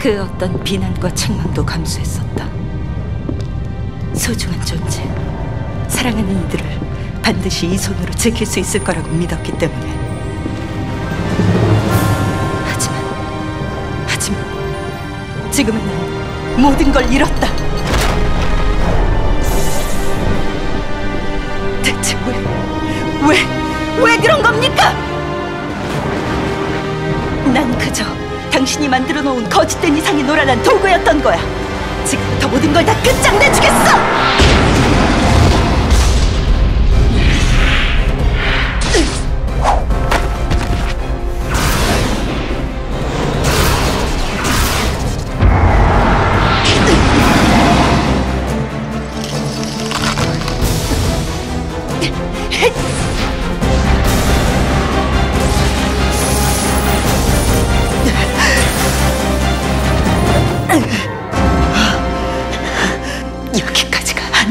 그 어떤 비난과 책망도 감수했었다. 소중한 존재, 사랑하는 이들을 반드시 이 손으로 지킬 수 있을 거라고 믿었기 때문에. 하지만, 하지만 지금은 난 모든 걸 잃었다. 대체 왜, 왜, 왜 그런 겁니까? 난 그저 당신이 만들어 놓은 거짓된 이상의 노란한 도구였던 거야. 지금부터 모든 걸 다 끝장내주겠어!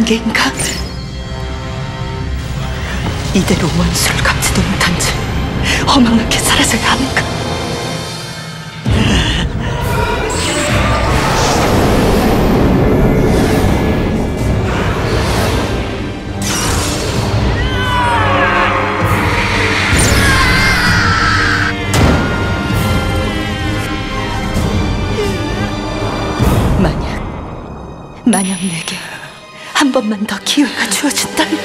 한계인가? 이대로 원수를 갚지도 못한 채 허망하게 살아서야 하는가? 만약, 만약 내게 한 번만 더 기회가 주어진다면